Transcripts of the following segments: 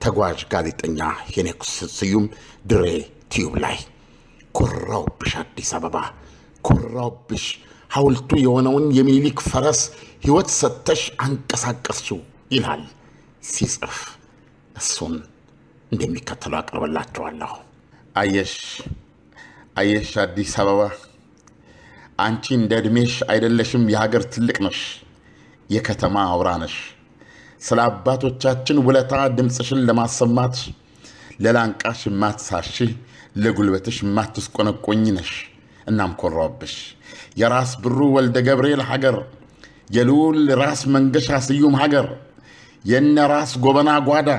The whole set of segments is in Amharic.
ተጓዥ ጋዜጠኛ ሄኖክ ስዩም ድሬ ቲዩብ ላይ። ኮራውብሽ አዲስ አበባ ኮራውብሽ፣ ሐውልቱ የሆነውን የሚኒሊክ ፈረስ ሕይወት ሰጥተሽ አንቀሳቀስሽው ይላል ሲጽፍ። እሱን እንደሚከተለው አቀርበላችኋለሁ። አየሽ አየሽ አዲስ አበባ አንቺ እንደ ዕድሜሽ አይደለሽም፣ የሀገር ትልቅ ነሽ፣ የከተማ አውራ ነሽ። ስለ አባቶቻችን ውለታ ድምፅሽን ለማሰማት ለላንቃሽ የማትሳሽ ለጉልበትሽ የማትስቆነቆኝ ነሽ። እናም ኮራውብሽ የራስ ብሩ ወልደ ገብርኤል ሀገር፣ የልዑል ራስ መንገሻ ስዩም ሀገር፣ የነ ራስ ጎበና ጓዳ፣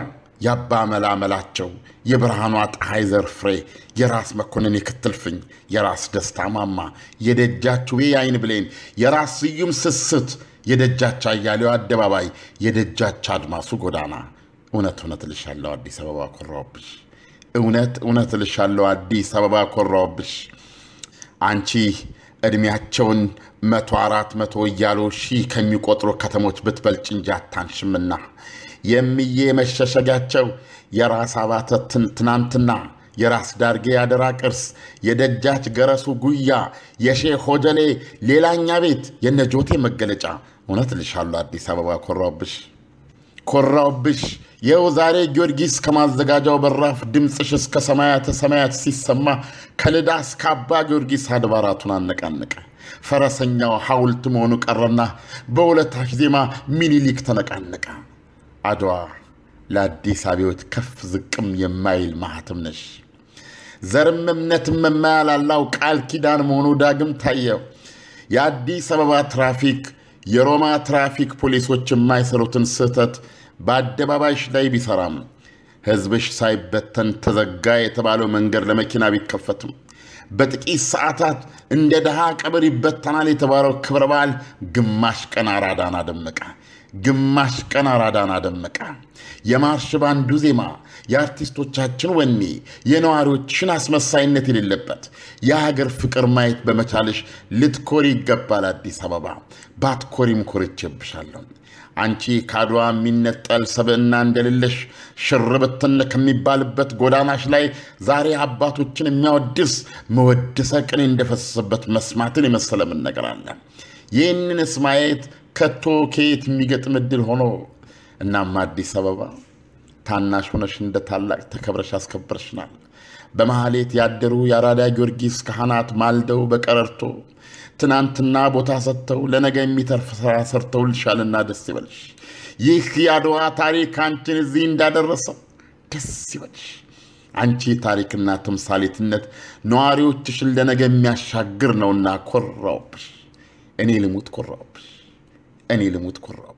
የአባ መላመላቸው፣ የብርሃኗ ፀሐይ ዘር ፍሬ፣ የራስ መኮንን የክትልፍኝ፣ የራስ ደስታ ማማ፣ የደጃች ውቤ የአይን ብሌን፣ የራስ ስዩም ስስት፣ የደጃች አያሌው አደባባይ፣ የደጃች አድማሱ ጎዳና። እውነት እውነት እልሻለሁ አዲስ አበባ ኮራውብሽ። እውነት እውነት እልሻለሁ አዲስ አበባ ኮራውብሽ። አንቺ ዕድሜያቸውን መቶ አራት መቶ እያሉ ሺህ ከሚቆጥሩ ከተሞች ብትበልጭ እንጂ አታንሽምና የምዬ መሸሸጊያቸው የራስ አባተ ትናንትና የራስ ዳርጌ ያደራ ቅርስ የደጃች ገረሱ ጉያ የሼህ ሆጀሌ ሌላኛ ቤት የነጆቴ መገለጫ። እውነት እልሻለሁ አዲስ አበባ ኮራውብሽ ኮራውብሽ። ይኸው ዛሬ ጊዮርጊስ ከማዘጋጃው በራፍ ድምፅሽ እስከ ሰማያተ ሰማያት ሲሰማ ከልዳ እስከ አባ ጊዮርጊስ አድባራቱን አነቃነቀ። ፈረሰኛው ሐውልት መሆኑ ቀረና በውለታሽ ዜማ ሚኒሊክ ተነቃነቀ። አድዋ ለአዲስ አብዮት ከፍ ዝቅም የማይል ማህተም ነሽ። ዘርም እምነትም የማያላላው ቃል ኪዳን መሆኑ ዳግም ታየው። የአዲስ አበባ ትራፊክ የሮማ ትራፊክ ፖሊሶች የማይሰሩትን ስህተት በአደባባይሽ ላይ ቢሰራም ሕዝብሽ ሳይበተን ተዘጋ የተባለው መንገድ ለመኪና ቢከፈትም በጥቂት ሰዓታት እንደ ድሃ ቀብር ይበተናል የተባለው ክብረ በዓል ግማሽ ቀን አራዳን አደመቀ። ግማሽ ቀን አራዳን አደመቀ። የማርሽ ባንዱ ዜማ፣ የአርቲስቶቻችን ወኔ፣ የነዋሪዎችን አስመሳይነት የሌለበት የሀገር ፍቅር ማየት በመቻልሽ ልትኮሪ ይገባል አዲስ አበባ። ባትኮሪም ኮርቼብሻለሁ። አንቺ ከአድዋ የሚነጠል ሰብዕና እንደሌለሽ ሽርብትን ከሚባልበት ጎዳናሽ ላይ ዛሬ አባቶችን የሚያወድስ መወድሰ ቅኔ እንደፈሰሰበት መስማትን የመሰለ ምን ነገር አለ? ይህንንስ ማየት ከቶ ከየት የሚገጥም ዕድል ሆኖ እናም አዲስ አበባ ታናሽ ሆነሽ እንደ ታላቅ ተከብረሽ አስከብረሽናል። በመሐሌት ያደሩ የአራዳ ጊዮርጊስ ካህናት ማልደው በቀረርቶ ትናንትና ቦታ ሰጥተው ለነገ የሚተርፍ ስራ ሰርተውልሻልና ደስ ይበልሽ። ይህ የአድዋ ታሪክ አንቺን እዚህ እንዳደረሰው ደስ ይበልሽ። አንቺ ታሪክና ተምሳሌትነት ነዋሪዎችሽን ለነገ የሚያሻግር ነውና ኮራውብሽ። እኔ ልሙት ኮራውብሽ። እኔ ልሙት ኮራው